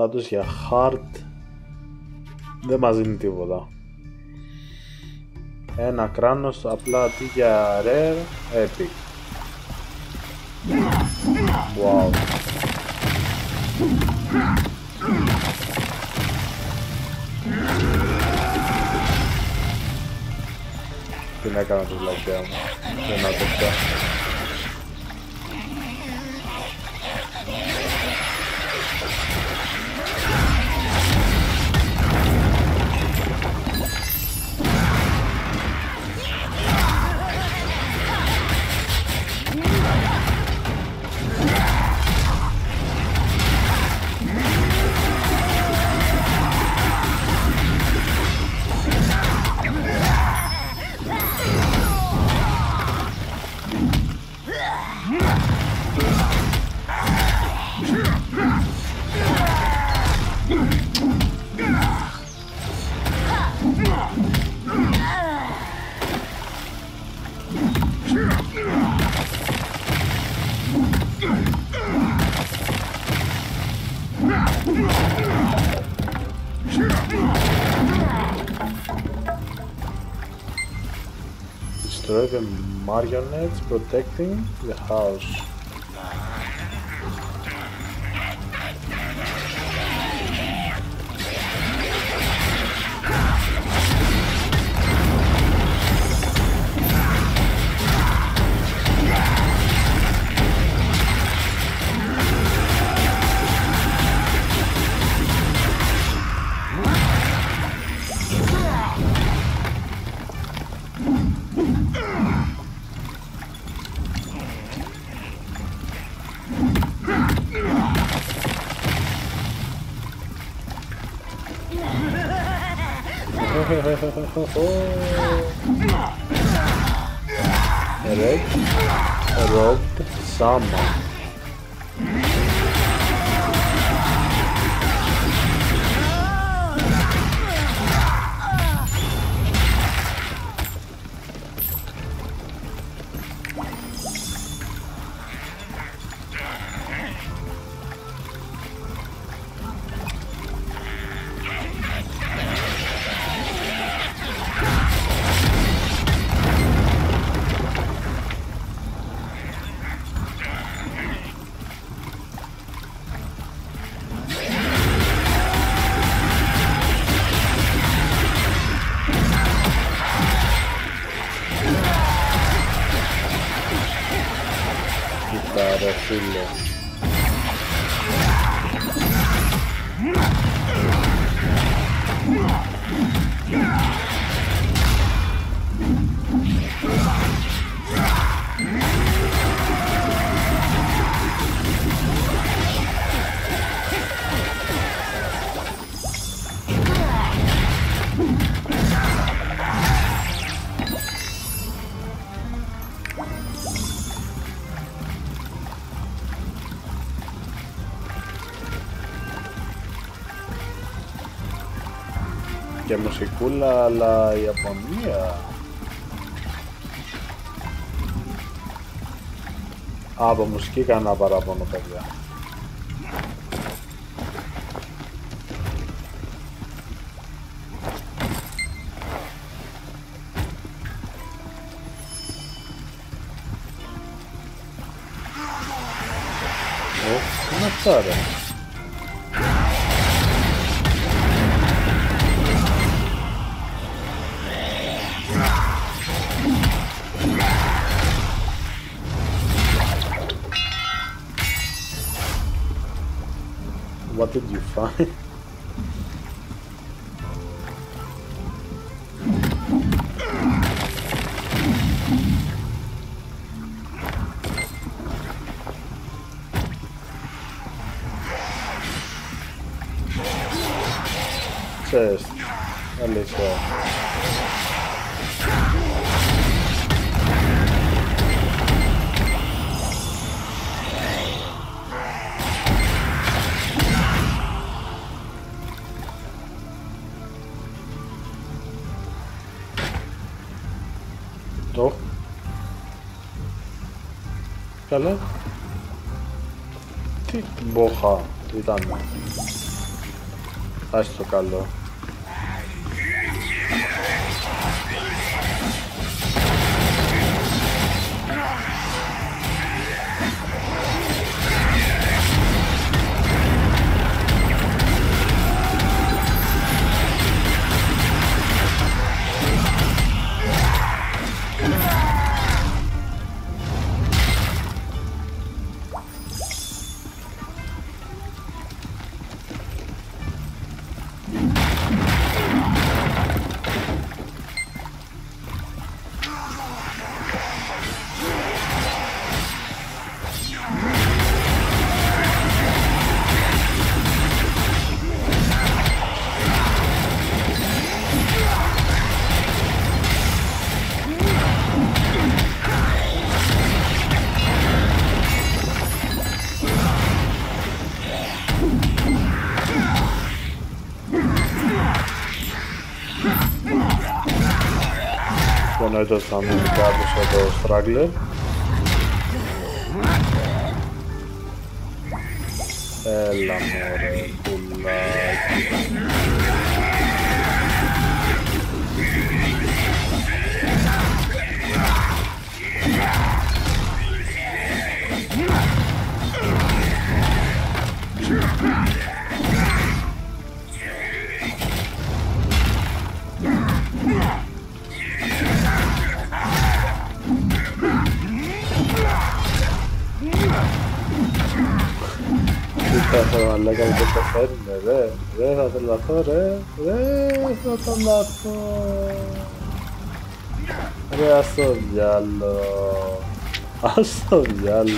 Πάντως για hard δεν μας δίνει τίποτα. Ένα κράνος απλά αντί για rare, epic. Wow. Τι να κάνω το βλακιά μου. Δεν άτοψα. Destroy the marionettes protecting the house. Red robbed someone. Κοίτα ρε φίλε. Και μουσικούλα αλλά η Ιαπωνία. Α, από μουσική κανένα παράπονο παιδιά. Ω, Chest. Αλήθεια. Το. Καλά. Τι μποχα ήταν. Άσχη το καλό. Εννοείται ότι θα μείνει κάποιος από το Straggler. Έλα μωρέ πουλάκι. Κάθε μαλάκα μου το πεθαίνουνε, ρε. Ρε θα τρελαθώ, ρε. Ρε θα τρελαθώ. Ρε ας το διάλο. Ας το διάλο.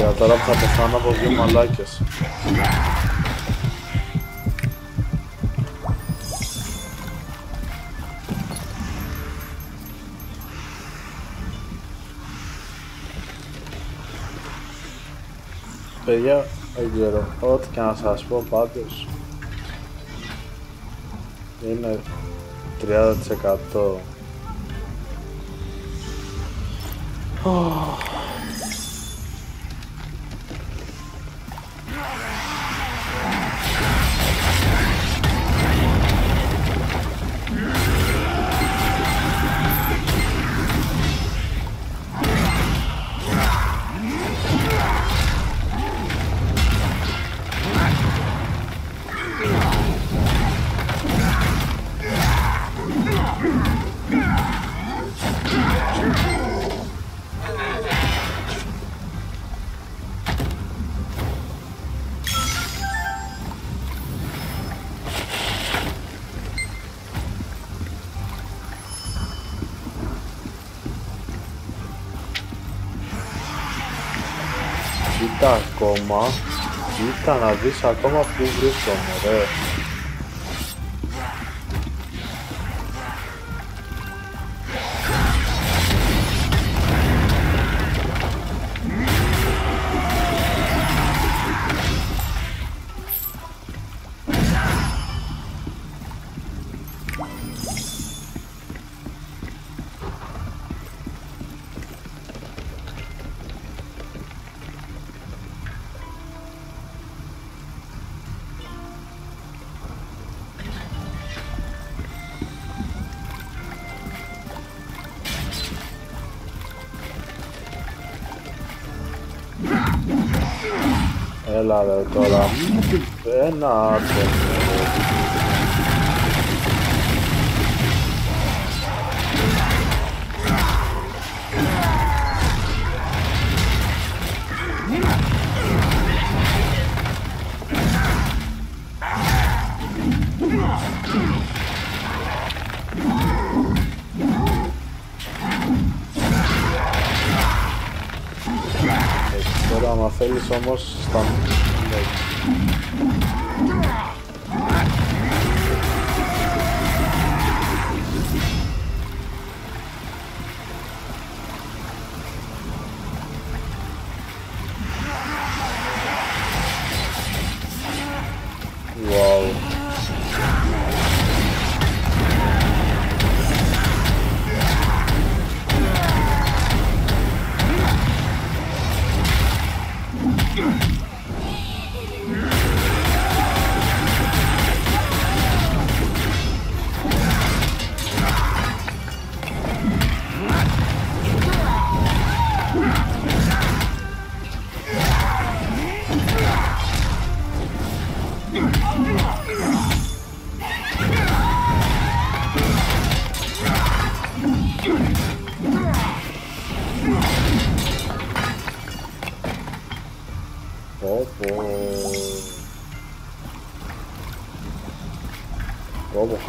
Για τώρα που θα πεθάνω από δύο μαλάκες. Παιδιά, δεν ξέρω. Ό,τι και να σας πω πάντως είναι 30% Κοίτα ακόμα. Κοίτα να δεις ακόμα που βρίσκομαι, ρε. Έλα ρε τώρα. Ένα άτομο. Άμα Pero Amafel somos... Estamos...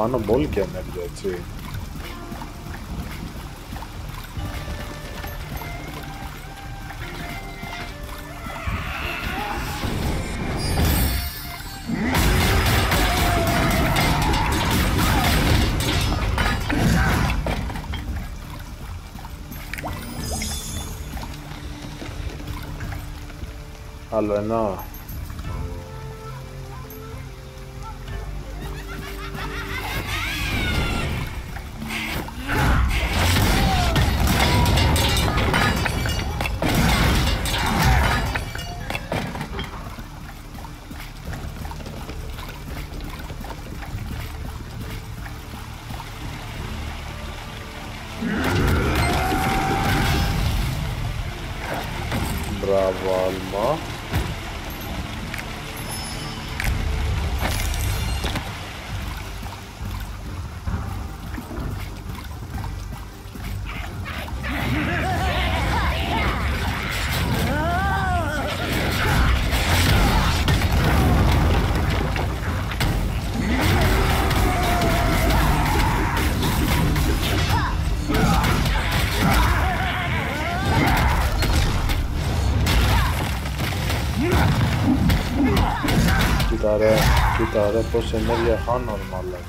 Πω πω, χάνω πολύ και ενέργεια, έτσι. Άλλο ένα. Κοίτα ρε, κοίτα ρε, πόση ενέργεια χάνω ρε μαλάκα.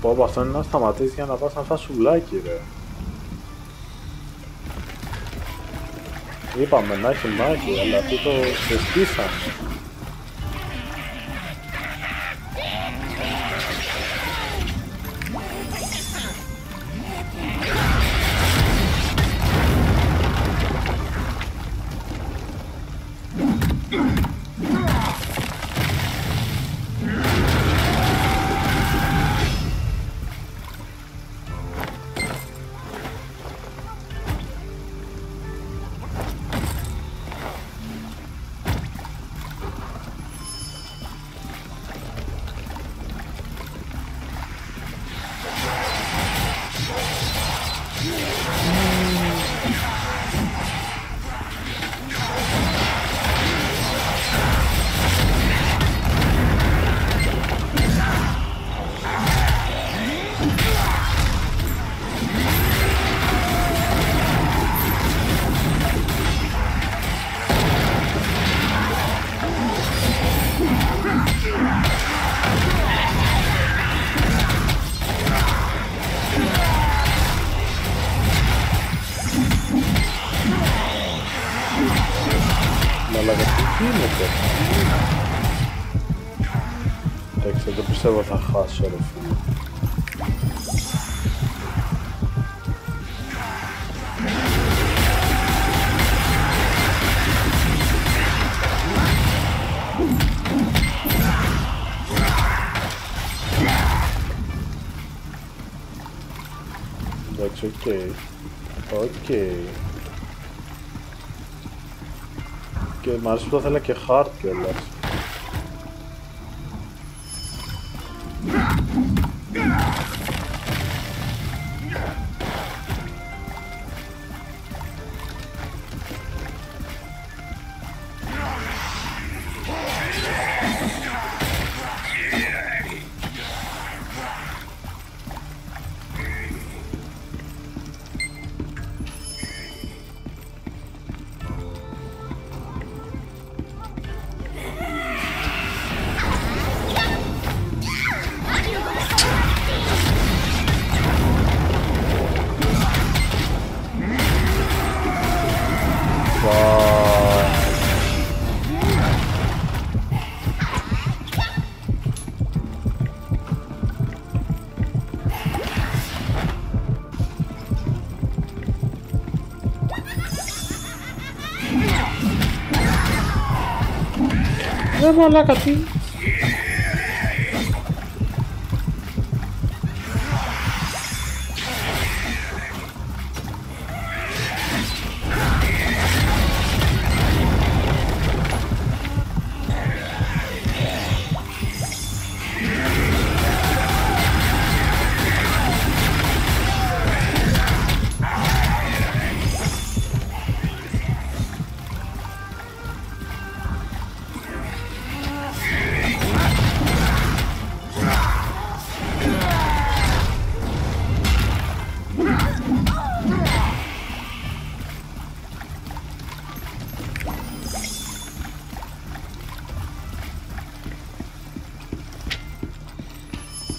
Πω πω, αυτό είναι να σταματήσεις για να πας να φας σουβλάκι ρε. Είπαμε να έχει μάγει, αλλά αυτοί το ξεσκίσανε. Εντάξει, δεν πιστεύω θα χάσω ρε φίλε. Εντάξει, OK. OK. Και μ' αρέσει που θα θέλα και hard κιόλας. Vamos lá, Catinho.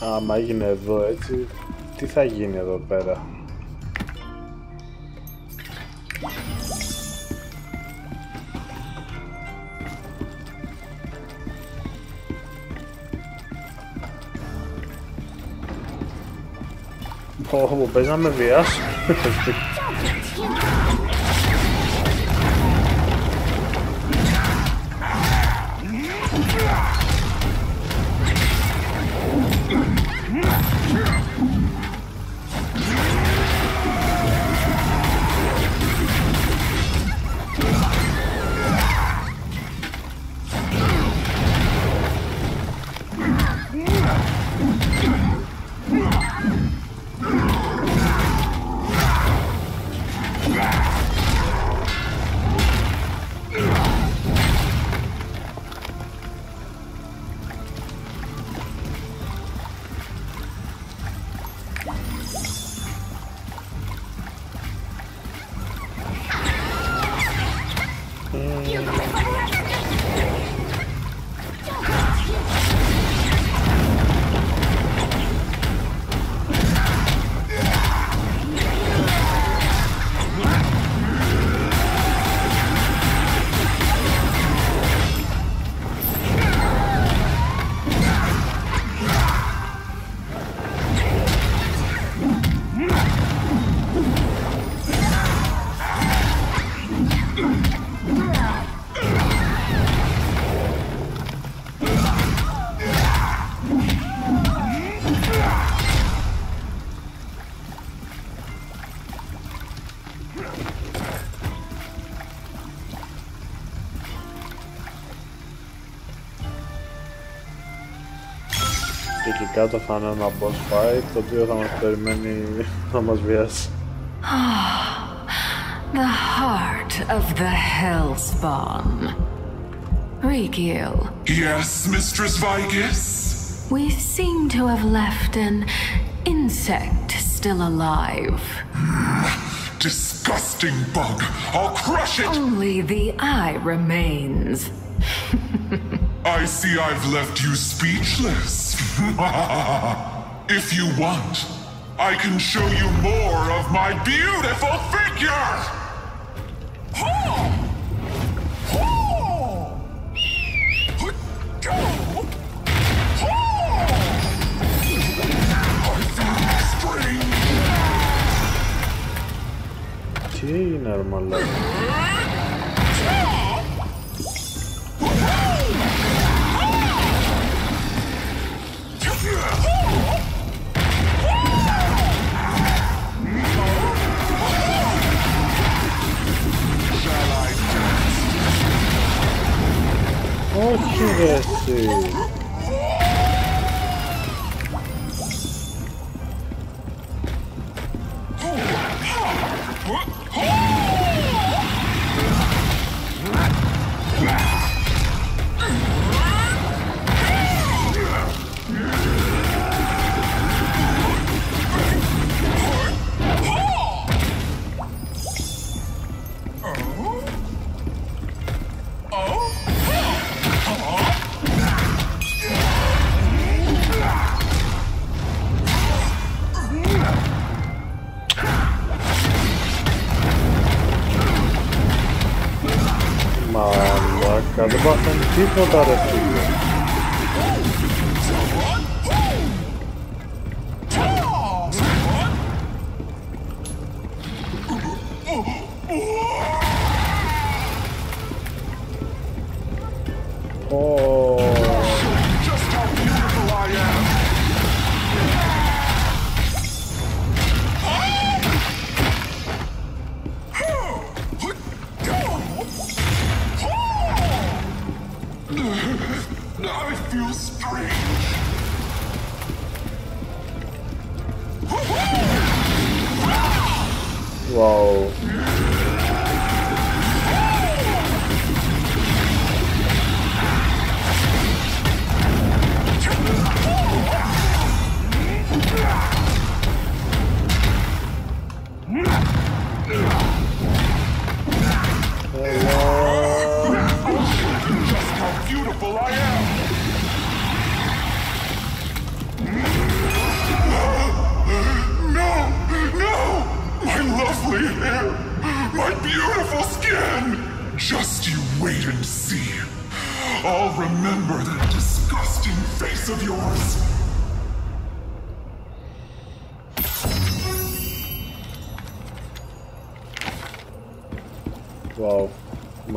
Άμα έγινε εδώ έτσι, τι θα γίνει εδώ πέρα; Πω, πες να με βιάσει. κάτω θα είναι ένα boss fight το οποίο θα μας περιμένει να μας βιάσει. The heart of the Hellspawn. Rikiel, Yes, Mistress Vigus? we seem to have left an insect still alive. Disgusting bug. I'll crush it. Only the eye remains. I see I've left you speechless. if you want, I can show you more of my beautiful figure. I feel strange. Όχι ρε δεν παθαίνει τίποτα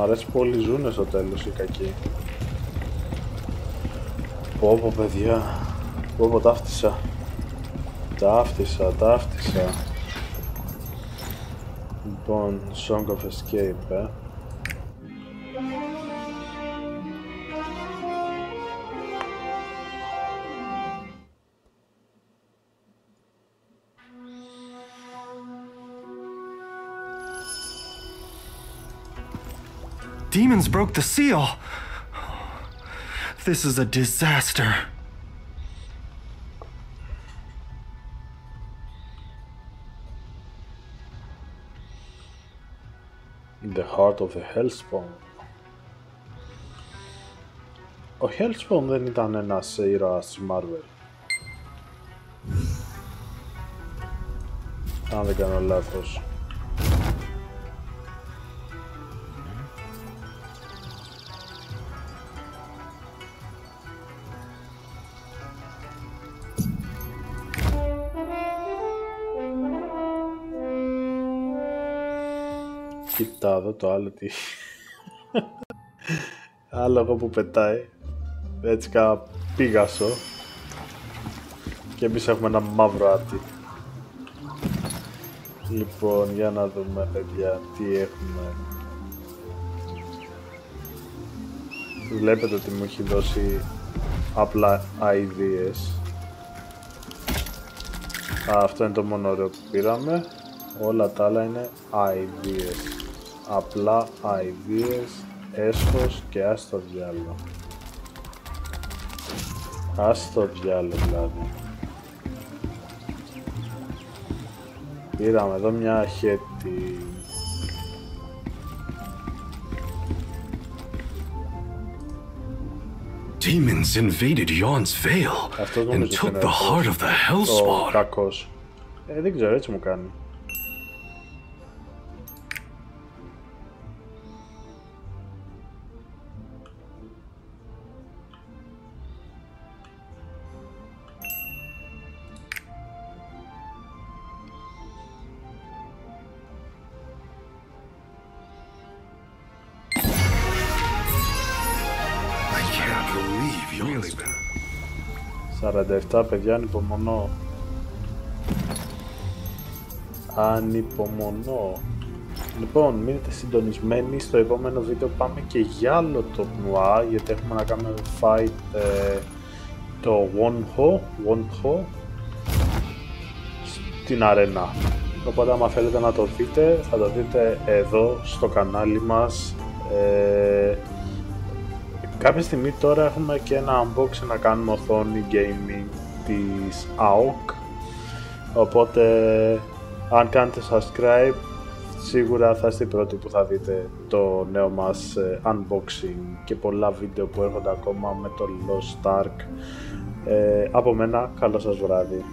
Μ' αρέσει πολύ ζούνε στο τέλος οι κακοί. Πω πω παιδιά. Πω πω ταύτισα. Ταύτισα, ταύτισα. Λοιπόν, Song of Escape, ε. Demons broke the seal. This is a disaster. In the heart of the Hellspawn. Ο Hellspawn δεν ήταν ένας ήρωας της Marvel. Αν δεν κάνω λάθος. Κοίτα εδώ το άλλο τι. Άλογο που πετάει. Έτσι κάνα πίγασο. Και εμείς έχουμε ένα μαύρο άτι. Λοιπόν, για να δούμε παιδιά τι έχουμε. Βλέπετε ότι μου έχει δώσει απλά ideas. Α, αυτό είναι το μόνο ωραίο που πήραμε. Όλα τα άλλα είναι ideas. Απλά ideas, έσχος και ας το διάλο. Ας το διάλο δηλαδή. Πήραμε εδώ μια χέτη. Demons invaded Yon's Vale Αυτός and νομίζω ότι took είναι the heart of the ο Hellspawn. κακός. Ε, δεν ξέρω, έτσι μου κάνει. 47 παιδιά ανυπομονώ. Ανυπομονώ. Λοιπόν, μείνετε συντονισμένοι. Στο επόμενο βίντεο πάμε και για άλλο το πνουά, γιατί έχουμε να κάνουμε fight ε, το Wonho, Wonho στην αρένα. Οπότε άμα θέλετε να το δείτε, θα το δείτε εδώ στο κανάλι μας. Ε, Κάποια στιγμή τώρα έχουμε και ένα unboxing να κάνουμε οθόνη gaming της AOK οπότε αν κάνετε subscribe σίγουρα θα είστε οι πρώτοι που θα δείτε το νέο μας ε, unboxing και πολλά βίντεο που έρχονται ακόμα με το Lost Ark. Ε, από μένα καλό σας βράδυ